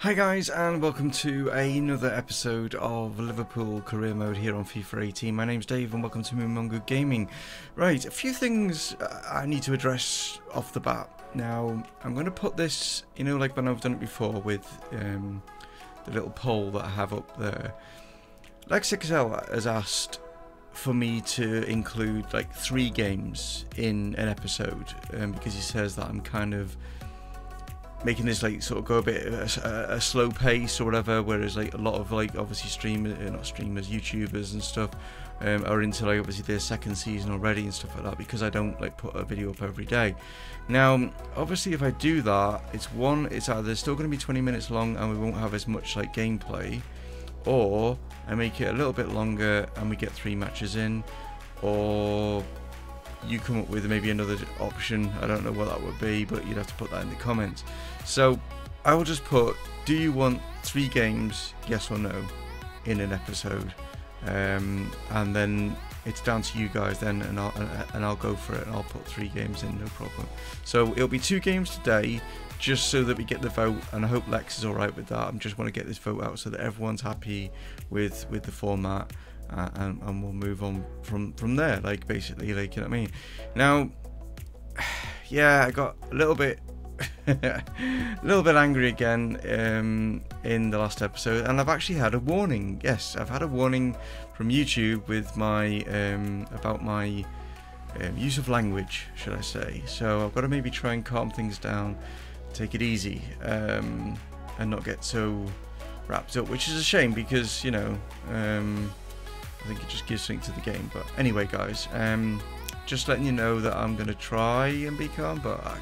Hi guys and welcome to another episode of Liverpool Career Mode here on FIFA 18. My name's Dave and welcome to Mumongu Gaming. Right, a few things uh, I need to address off the bat. Now, I'm going to put this, you know, like when I've done it before with um, the little poll that I have up there. LexXL has asked for me to include like three games in an episode um, because he says that I'm kind of making this like sort of go a bit a, a, slow pace or whatever whereas like a lot of like obviously streamers uh, not streamers youtubers and stuff um, are into like obviously their second season already and stuff like that because i don't like put a video up every day now obviously if i do that it's one it's either still going to be 20 minutes long and we won't have as much like gameplay or i make it a little bit longer and we get three matches in or you come up with maybe another option. I don't know what that would be, but you'd have to put that in the comments. So I will just put, do you want three games, yes or no, in an episode? Um, and then it's down to you guys then, and I'll and I'll go for it. And I'll put three games in, no problem. So it'll be two games today, just so that we get the vote. And I hope Lex is all right with that. I just want to get this vote out so that everyone's happy with with the format uh, and, and we'll move on from from there like basically like you know what I mean now yeah I got a little bit a little bit angry again um, in the last episode and I've actually had a warning yes I've had a warning from YouTube with my um, about my um, use of language should I say so I've got to maybe try and calm things down take it easy um, and not get so wrapped up which is a shame because you know um, I think it just gives something to the game. But anyway, guys, um, just letting you know that I'm going to try and be calm, but I,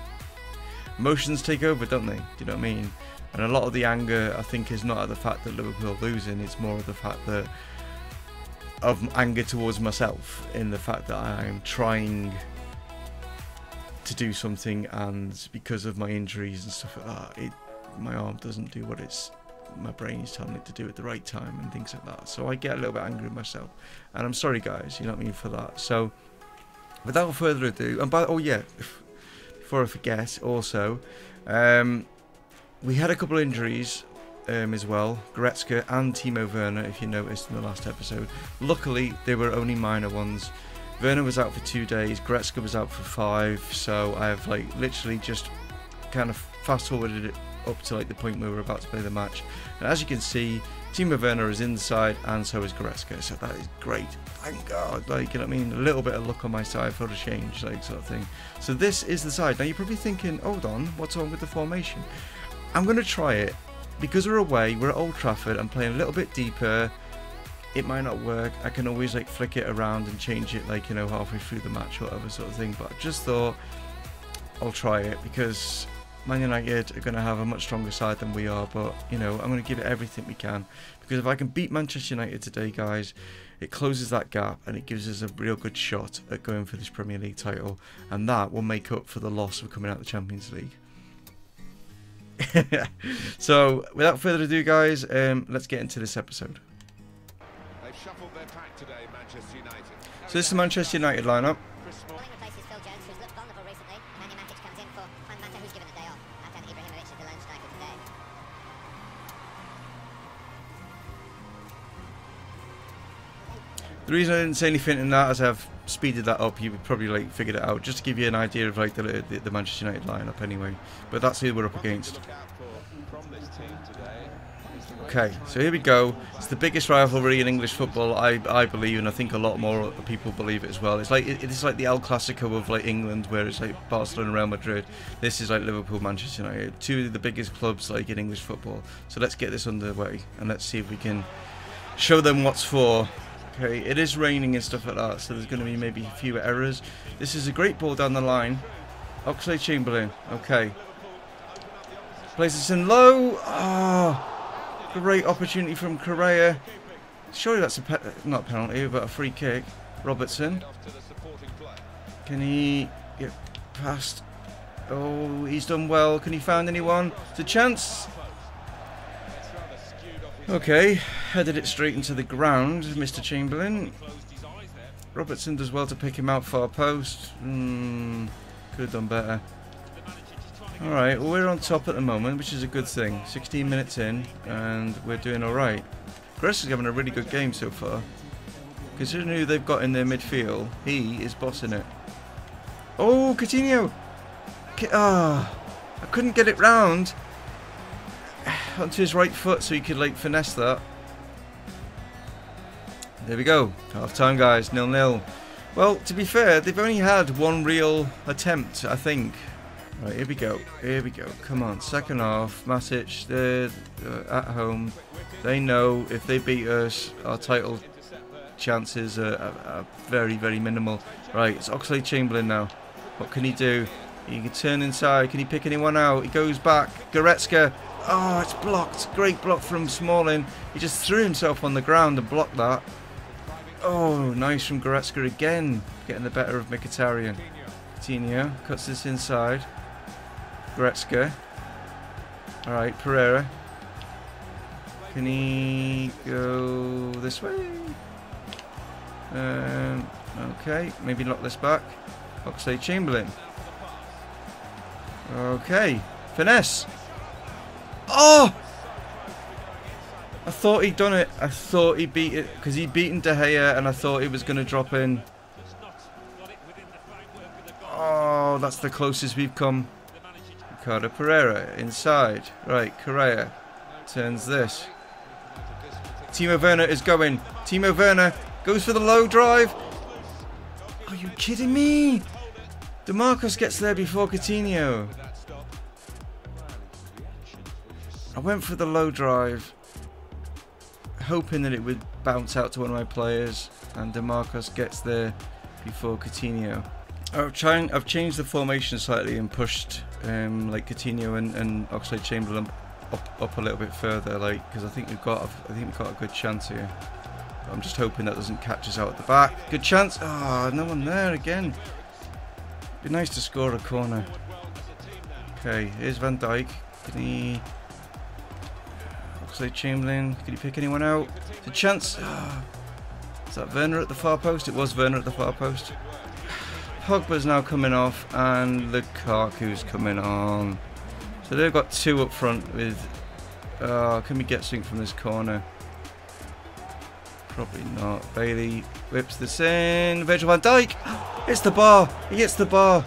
emotions take over, don't they? Do you know what I mean? And a lot of the anger, I think, is not at the fact that Liverpool are losing. It's more of the fact that of anger towards myself in the fact that I'm trying to do something and because of my injuries and stuff like that, it my arm doesn't do what it's my brain is telling it to do at the right time and things like that. So I get a little bit angry with myself. And I'm sorry, guys, you know what I mean, for that. So without further ado, and by, oh yeah, before I forget, also, um, we had a couple injuries um, as well, Goretzka and Timo Werner, if you noticed in the last episode. Luckily, they were only minor ones. Werner was out for two days, Goretzka was out for five, so I've like literally just kind of fast forwarded it up to like the point where we're about to play the match. And as you can see, Timo Werner is inside and so is Goretzka, so that is great. Thank God, like, you know what I mean? A little bit of luck on my side for a change, like, sort of thing. So this is the side. Now, you're probably thinking, hold on, what's wrong with the formation? I'm going to try it. Because we're away, we're at Old Trafford, I'm playing a little bit deeper. It might not work. I can always, like, flick it around and change it, like, you know, halfway through the match or whatever sort of thing. But I just thought I'll try it because Man United are going to have a much stronger side than we are, but you know I'm going to give it everything we can because if I can beat Manchester United today, guys, it closes that gap and it gives us a real good shot at going for this Premier League title, and that will make up for the loss of coming out of the Champions League. so, without further ado, guys, um, let's get into this episode. Today, so this is the Manchester United lineup. The reason I didn't say anything in that is I've speeded that up. You probably like figured it out just to give you an idea of like the, the, the Manchester United lineup anyway. But that's who we're up against. Okay, so here we go. It's the biggest rivalry in English football, I I believe, and I think a lot more people believe it as well. It's like it's like the El Clasico of like England, where it's like Barcelona, Real Madrid. This is like Liverpool, Manchester United, two of the biggest clubs like in English football. So let's get this underway and let's see if we can show them what's for. Okay, it is raining and stuff like that, so there's going to be maybe a few errors. This is a great ball down the line. Oxlade Chamberlain. Okay. Plays this in low. Ah, oh, great opportunity from Correa. Surely that's a not a penalty, but a free kick. Robertson. Can he get past? Oh, he's done well. Can he find anyone? It's a chance. Okay, headed it straight into the ground, Mr. Chamberlain. Robertson does well to pick him out far post. Mm, could have done better. Alright, well we're on top at the moment, which is a good thing. 16 minutes in, and we're doing alright. Gress is having a really good game so far. Considering who they've got in their midfield, he is bossing it. Oh, Coutinho! Ah, oh, I couldn't get it round onto his right foot so he could like finesse that. There we go. Half time, guys. Nil nil. Well, to be fair, they've only had one real attempt, I think. Right, here we go. Here we go. Come on. Second half. Matic, they're uh, at home. They know if they beat us, our title chances are, are, are very, very minimal. Right, it's Oxlade Chamberlain now. What can he do? He can turn inside. Can he pick anyone out? He goes back. Goretzka. Oh, it's blocked. Great block from Smalling. He just threw himself on the ground and blocked that. Oh, nice from Goretzka again. Getting the better of Mkhitaryan. Coutinho cuts this inside. Goretzka. Alright, Pereira. Can he go this way? Um, okay, maybe lock this back. Oxlade Chamberlain. Okay, finesse. Oh! I thought he'd done it. I thought he beat it because he'd beaten De Gea and I thought he was going to drop in. Oh, that's the closest we've come. Ricardo Pereira inside. Right, Correa turns this. Timo Werner is going. Timo Werner goes for the low drive. Are you kidding me? DeMarcus gets there before Coutinho. I went for the low drive, hoping that it would bounce out to one of my players, and DeMarcus gets there before Coutinho. I've, I've changed the formation slightly and pushed um, like Coutinho and, and Chamberlain up, up a little bit further, like because I think we've got I think we've got a good chance here. I'm just hoping that doesn't catch us out at the back. Good chance. Ah, oh, no one there again. Be nice to score a corner. Okay, here's Van Dijk. Can he? Oxlade Chamberlain. Can he pick anyone out? It's a chance. Oh. Is that Werner at the far post? It was Werner at the far post. Pogba's now coming off and Lukaku's coming on. So they've got two up front with... Uh, can we get something from this corner? Probably not. Bailey whips this in. Virgil van Dijk! It's the bar! He hits the bar!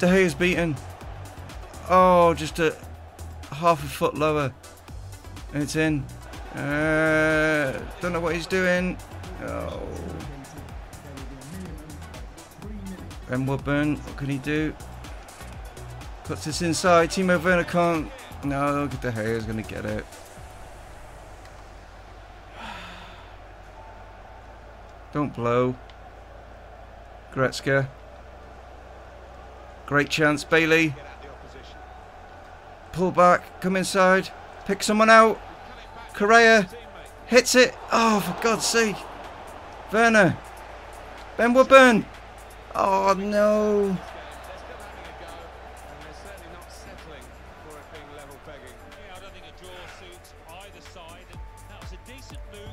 De Gea's beaten. Oh, just a half a foot lower. And it's in. Uh, don't know what he's doing. Oh. Ben Woodburn, what can he do? Puts this inside. Timo Werner can't. No, look at De Gea is going to get it. Don't blow. Goretzka. Great chance, Bailey. Pull back, come inside, pick someone out. Correa hits it. Oh, for God's sake. Werner. Ben Woodburn. Oh, no.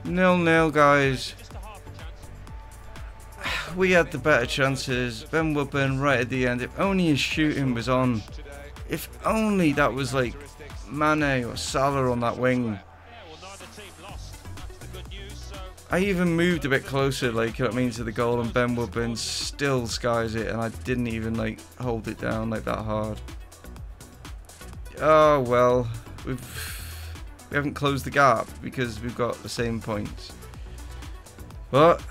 Nil nil, guys. We had the better chances. Ben Woodburn right at the end. If only his shooting was on. If only that was like Mane or Salah on that wing. I even moved a bit closer, like, you know what I mean, to the goal, and Ben Woodburn still skies it, and I didn't even, like, hold it down, like, that hard. Oh, well, we've, we haven't closed the gap, because we've got the same points. But,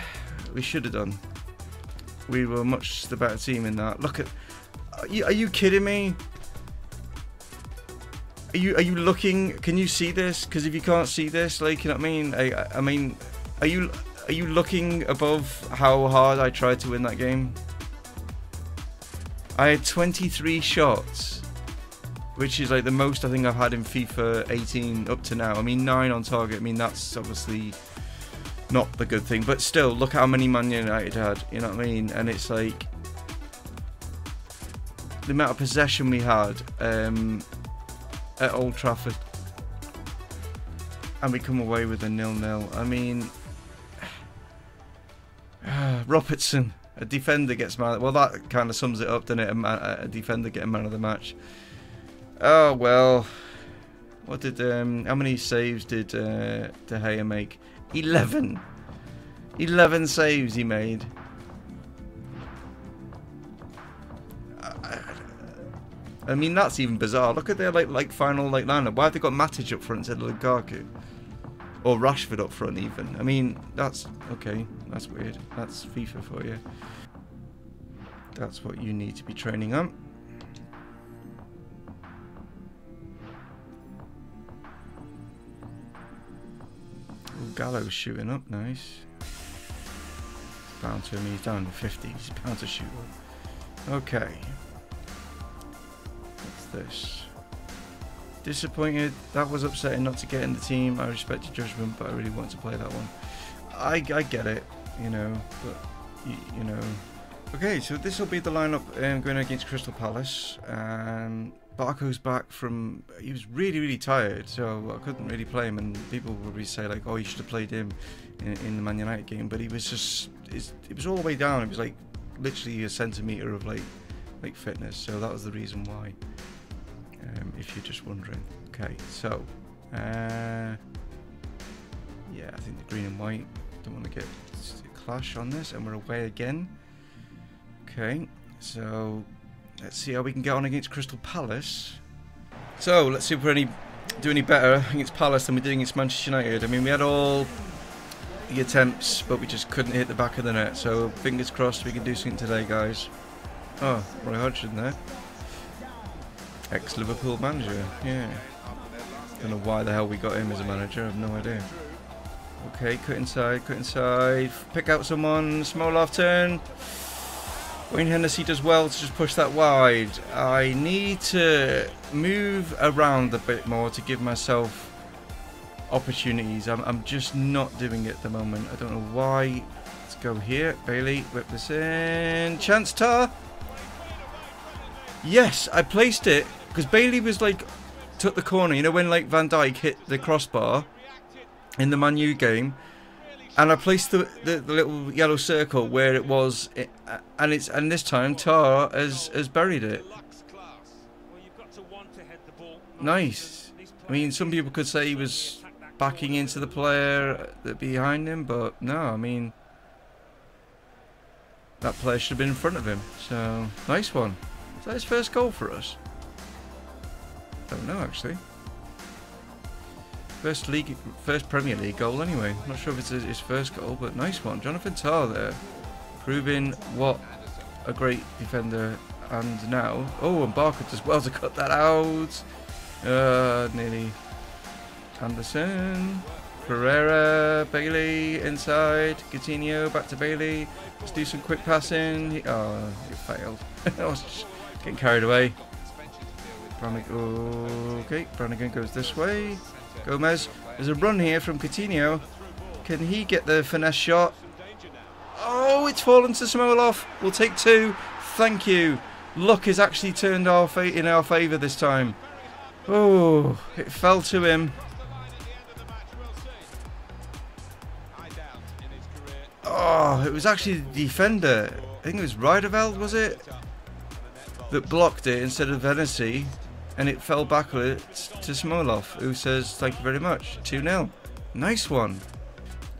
we should have done. We were much the better team in that. Look at, are you, are you kidding me? Are you are you looking? Can you see this? Because if you can't see this, like you know what I mean. I I mean, are you are you looking above how hard I tried to win that game? I had 23 shots, which is like the most I think I've had in FIFA 18 up to now. I mean, nine on target. I mean, that's obviously not the good thing, but still, look how many Man United had. You know what I mean? And it's like the amount of possession we had. Um, at Old Trafford. And we come away with a nil-nil. I mean, Robertson A defender gets man. Well, that kind of sums it up, doesn't it? A, man, a defender getting man of the match. Oh well. What did um? How many saves did uh, De Gea make? Eleven. Eleven saves he made. I mean, that's even bizarre. Look at their like like final like lineup. Why have they got Matic up front instead of Lukaku? Or Rashford up front even. I mean, that's okay. That's weird. That's FIFA for you. That's what you need to be training on. Ooh, Gallo's shooting up, nice. Bound to him, he's down to 50. He's bound to shoot up. Okay this. Disappointed. That was upsetting not to get in the team. I respect your judgment, but I really want to play that one. I, I get it, you know, but, you, you know. Okay, so this will be the lineup um, going against Crystal Palace. Um, Barco's back from... He was really, really tired, so I couldn't really play him. And people would probably say, like, oh, you should have played him in, in the Man United game. But he was just... It was all the way down. It was, like, literally a centimetre of, like, like fitness. So that was the reason why um, if you're just wondering. Okay, so, uh, yeah, I think the green and white, don't want to get clash on this, and we're away again. Okay, so let's see how we can get on against Crystal Palace. So, let's see if we're any do any better against Palace than we did against Manchester United. I mean, we had all the attempts, but we just couldn't hit the back of the net. So, fingers crossed we can do something today, guys. Oh, Roy Hodgson there. Ex-Liverpool manager, yeah. Don't know why the hell we got him as a manager, I have no idea. Okay, cut inside, cut inside. Pick out someone, Smolov turn. Wayne Hennessy does well to just push that wide. I need to move around a bit more to give myself opportunities. I'm, I'm just not doing it at the moment. I don't know why. Let's go here. Bailey, whip this in. Chance Tah. Yes, I placed it because Bailey was like took the corner. You know when like Van Dijk hit the crossbar in the Manu game, and I placed the, the, the little yellow circle where it was, eh, it, and it's and this time Tah has has buried it. Nice. I mean, some people could say he was backing into the player behind him, but no. I mean, that player should have been in front of him. So nice one. Is that his first goal for us? I don't know actually. First league, first Premier League goal anyway. Not sure if it's his first goal, but nice one. Jonathan Tah there, proving what a great defender. And now, oh, and Barco does well to cut that out. Uh, nearly. Anderson, Pereira, Bailey inside, Coutinho back to Bailey. Let's do some quick passing. He, oh, he failed. Getting carried away. Brannigan, okay, Brannigan goes this way. Gomez, there's a run here from Coutinho. Can he get the finesse shot? Oh, it's fallen to Smolov. We'll take two. Thank you. Luck has actually turned our in our favour this time. Oh, it fell to him. Oh, it was actually the defender. I think it was Riedewald, was it? That blocked it instead of Hennessy and it fell backwards to Smolov, who says thank you very much. 2-0. Nice one.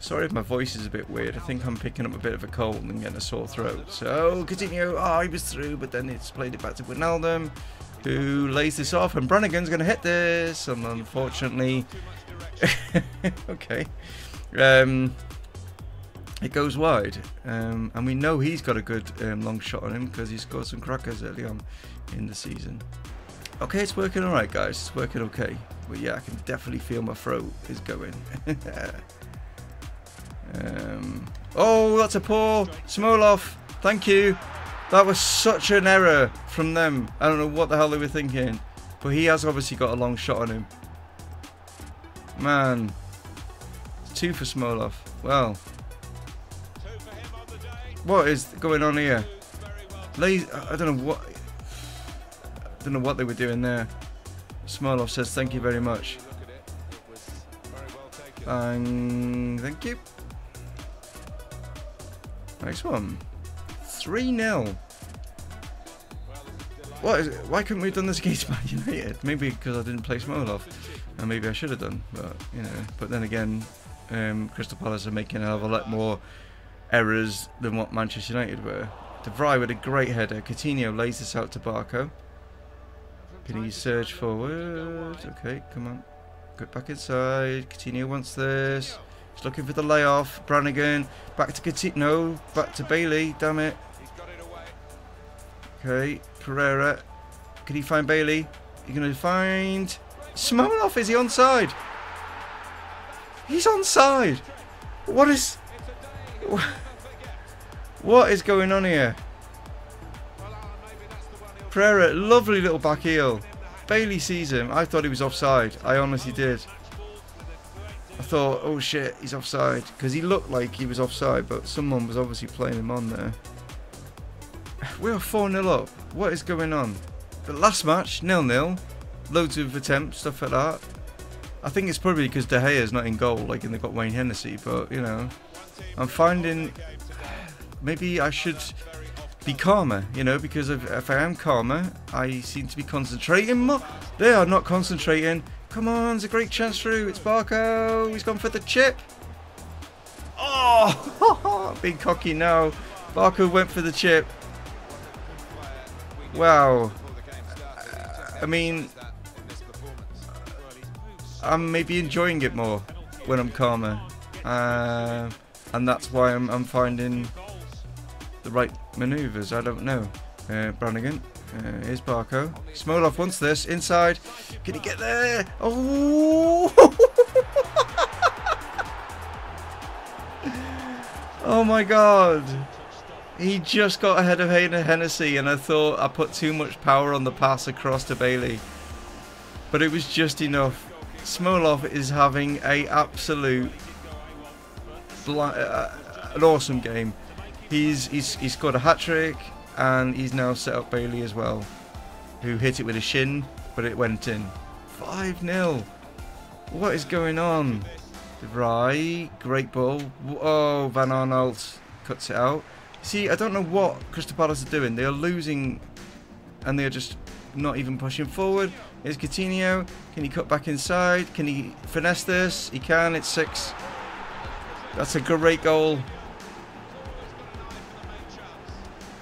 Sorry if my voice is a bit weird. I think I'm picking up a bit of a cold and getting a sore throat. So, continue. Oh, he was through, but then it's played it back to Wijnaldum, who lays this off, and Brannigan's going to hit this, and unfortunately... okay. Um, it goes wide, um, and we know he's got a good um, long shot on him because he scored some crackers early on in the season. Okay, it's working alright, guys. It's working okay. But yeah, I can definitely feel my throat is going. um, oh, that's a poor Smolov. Thank you. That was such an error from them. I don't know what the hell they were thinking. But he has obviously got a long shot on him. Man. It's two for Smolov. Well. What is going on here? I don't know what I don't know what they were doing there. Smolov says thank you very much. Bang, thank you. Nice one. 3 0. What is it? Why couldn't we have done this against Man United? Maybe because I didn't play Smolov. And maybe I should have done. But, you know. But then again, um, Crystal Palace are making a lot more errors than what Manchester United were. De Vrij with a great header. Coutinho lays this out to Barco. Can he surge forward? Okay, come on. Get back inside. Coutinho wants this. He's looking for the layoff. Brannigan. Back to Coutinho. No, back to Bailey. Damn it. Okay, Pereira. Can he find Bailey? You going to find... Smolov, is he onside? He's onside. What is... What is going on here? Pereira, lovely little back heel. Bailey sees him. I thought he was offside. I honestly did. I thought, oh shit, he's offside. Because he looked like he was offside, but someone was obviously playing him on there. We're 4-0 up. What is going on? The last match, nil-nil. Loads of attempts, stuff like that. I think it's probably because De Gea's not in goal, like, and they've got Wayne Hennessy, but, you know. I'm finding... Maybe I should be calmer, you know, because if, if I am calmer, I seem to be concentrating more. They are not concentrating. Come on, it's a great chance through. It's Barco. He's gone for the chip. Oh, being cocky now. Barco went for the chip. Wow. I mean, I'm maybe enjoying it more when I'm calmer. Uh, and that's why I'm, I'm finding the right manoeuvres. I don't know. Uh, Brannigan. Uh, here's Barco. Smolov wants this. Inside. Can he get there? Oh! oh my god. He just got ahead of Hayden Hennessy and I thought I put too much power on the pass across to Bailey. But it was just enough. Smolov is having a absolute uh, an awesome game. He's he's he's scored a hat trick and he's now set up Bailey as well, who hit it with a shin, but it went in. 5 0. What is going on? Right, great ball. Oh, Van Aanholt cuts it out. See, I don't know what Crystal Palace are doing. They are losing and they are just not even pushing forward. Here's Coutinho. Can he cut back inside? Can he finesse this? He can. It's six. That's a great goal.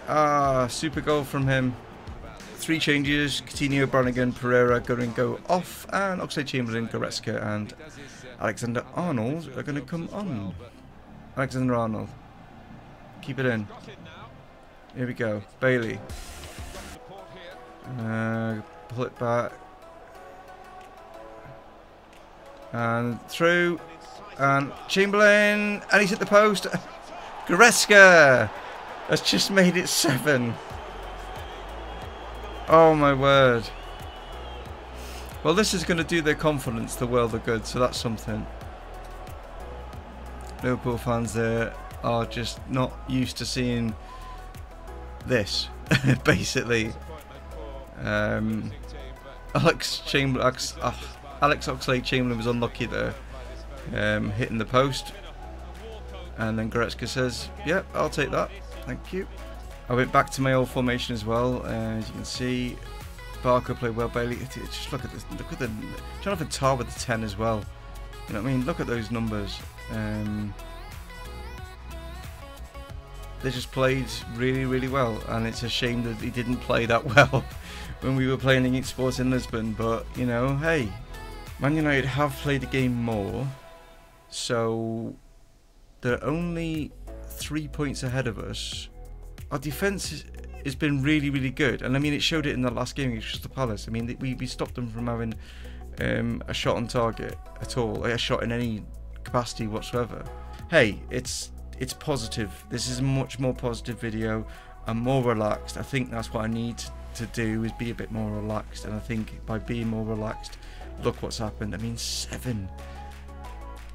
Ah, super goal from him. Three changes. Coutinho, Brannigan, Pereira going to go off. And Oxlade-Chamberlain, Goretzka and Alexander Arnold are going to come on. Alexander Arnold. Keep it in. Here we go. Bailey. Uh, pull it back. And through. And Chamberlain. And he's at the post. Goretzka has just made it seven. Oh my word. Well, this is going to do their confidence the world of good, so that's something. Liverpool fans there are just not used to seeing this, basically. Um, Alex Chamberlain, Alex, oh, Alex Oxlade-Chamberlain was unlucky there, um, hitting the post. And then Goretzka says, "Yep, yeah, I'll take that. Thank you." I went back to my old formation as well. Uh, as you can see, Barco played well. Bailey, just look at this. Look at the Jonathan Tah with the ten as well. You know what I mean? Look at those numbers. Um, they just played really, really well, and it's a shame that he didn't play that well when we were playing against Sporting Lisbon. But you know, hey, Man United have played the game more, so they're only three points ahead of us. Our defence has been really, really good, and I mean, it showed it in the last game against Crystal Palace. I mean, we, we stopped them from having um, a shot on target at all, a shot in any capacity whatsoever. Hey, it's it's positive. This is a much more positive video. I'm more relaxed. I think that's what I need to do is be a bit more relaxed. And I think by being more relaxed, look what's happened. I mean, seven,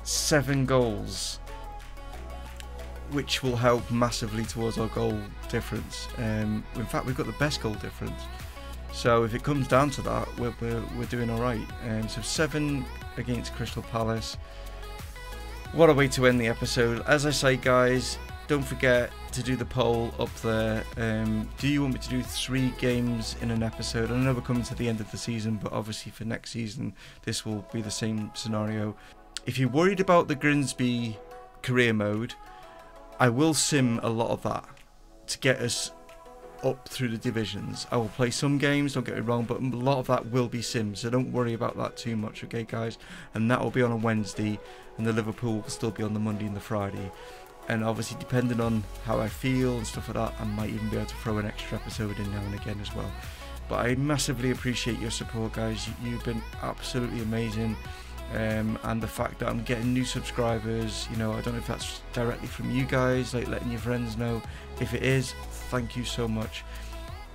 seven goals, which will help massively towards our goal difference. Um, in fact, we've got the best goal difference. So if it comes down to that, we're, we're, we're doing all right. Um, so seven against Crystal Palace. What a way to end the episode. As I say, guys, don't forget to do the poll up there. Um, do you want me to do three games in an episode? I know we're coming to the end of the season, but obviously for next season, this will be the same scenario. If you're worried about the Grimsby career mode, I will sim a lot of that to get us up through the divisions. I will play some games, don't get me wrong, but a lot of that will be sims, so don't worry about that too much, okay, guys? And that will be on a Wednesday, and the Liverpool will still be on the Monday and the Friday. And obviously, depending on how I feel and stuff like that, I might even be able to throw an extra episode in now and again as well. But I massively appreciate your support, guys. You've been absolutely amazing. Um, and the fact that I'm getting new subscribers, you know, I don't know if that's directly from you guys, like letting your friends know. If it is, thank you so much.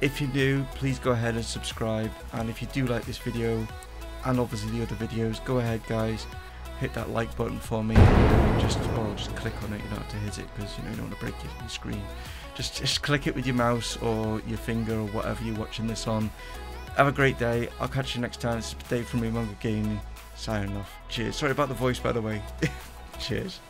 If you're new, please go ahead and subscribe. And if you do like this video, and obviously the other videos, go ahead, guys, hit that like button for me. Just, or just click on it. You don't have to hit it because you know you don't want to break your, screen. Just, just click it with your mouse or your finger or whatever you're watching this on. Have a great day. I'll catch you next time. It's Dave from Mumongu Gaming signing off. Cheers. Sorry about the voice, by the way. Cheers.